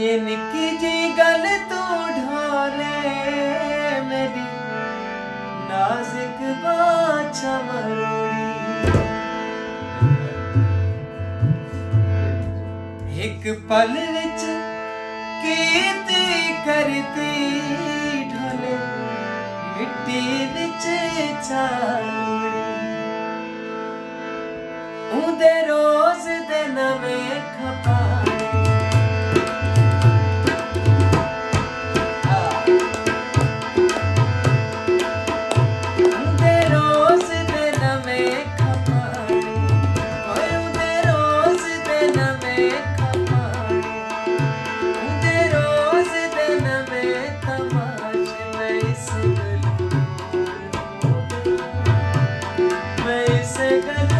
ये निकी जी गल तू ढोले मेरी। नाजिक एक पल विच कीती करती ढोले, मिट्टी विच चालोड़ी उदे रोज दे नवे खपा Jai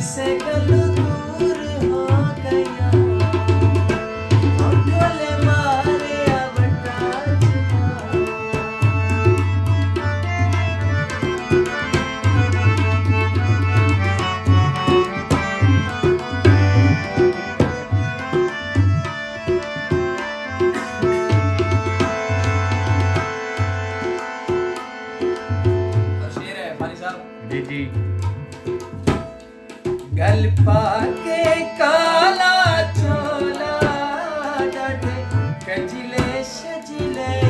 जिसे कल दूर हो गया। हम बोले मारे जी जी। अल्पा चोला छोला कजले सजले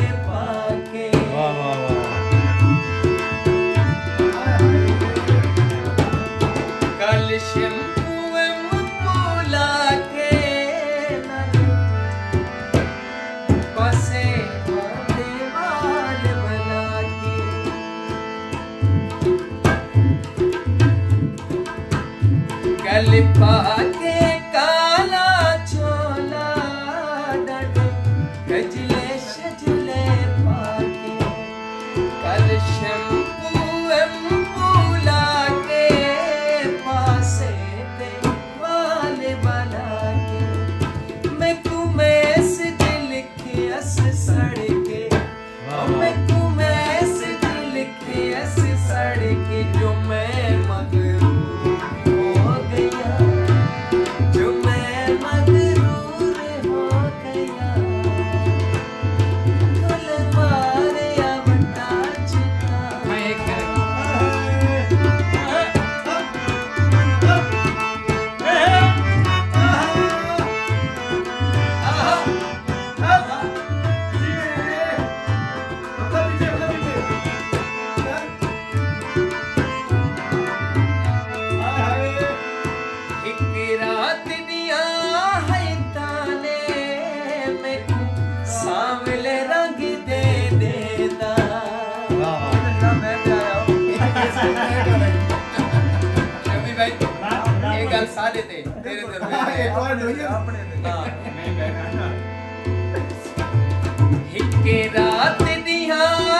కలిపాచి रवि भाई ये गल साडे ते तेरे ते एक और ढोइए अपने ते नहीं बैठा हिक्के रात दी हाँ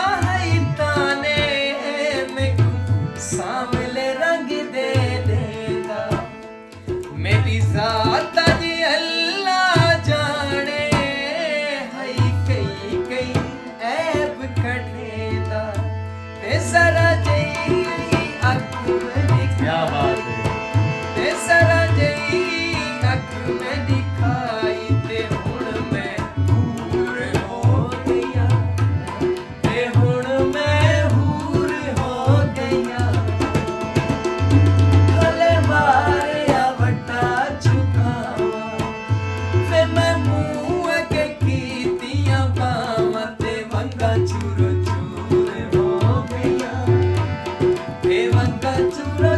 to love.